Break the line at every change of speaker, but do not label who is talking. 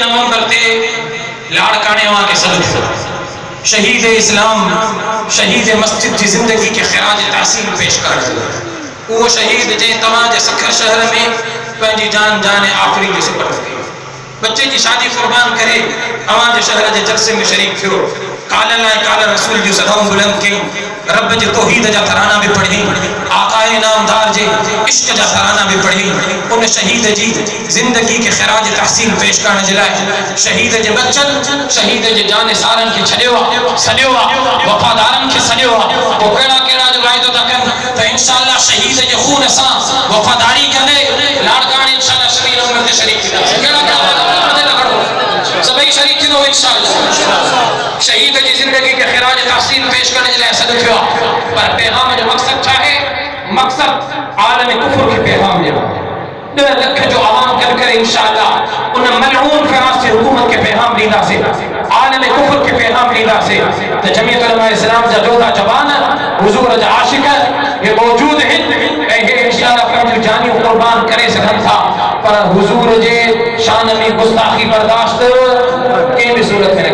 نومبر لاڑکانے وہاں کے صدق شہید اسلام، شہید مسجد کی زندگی کے خراج تحسین پیش کر دے وہ شہید جے تمام جے سکھر شہر میں پہنجی جان جانے آخری کے سپر کی بچے کی شادی قربان کرے اوان جے شہر جے جلسے میں شریک تھیو قال اللہ، قال رسول، جو صداؤں بلند کے۔ رب جے توحید جا ترانہ بھی پڑھی۔ آقا نامدار جے، عشق جا ترانہ بھی پڑھی۔ ان شہید جی زندگی کے خراج تحسین پیش کرنے جلائے شہید جے بچن، شہید جے جان سارن کی چھڑیوا سلیوا وفادارن کی سلیوا وہ شہید جے خون سان وفاداری کنے لاڑکان انشاءاللہ شبیل عمر دے شریک کیڑا کیڑا سبھی شریک تھی دو انشاءاللہ۔ شہید جی زندگی کے خراج تحسین پیش کرنے جلائے صدق ہوا پر پیغام جو مقصد چاہے، مقصد عالم کفر کے پیغام دے۔ دو لکھ جو عوام کر کر انشاءاللہ ان ملعون فراز سے حکومت کے پیغام لیدہ سے، عالم کفر کے پیغام لیدہ سے، تو جمعیت علماء اسلام جا جودا جبان حضور جا عاشق یہ موجود ہیں اے انشاءاللہ پر جانی قربان کرے سکن تھا۔ پر حضور جے شان میں گستاخی برداشت کہیں بھی صورت میں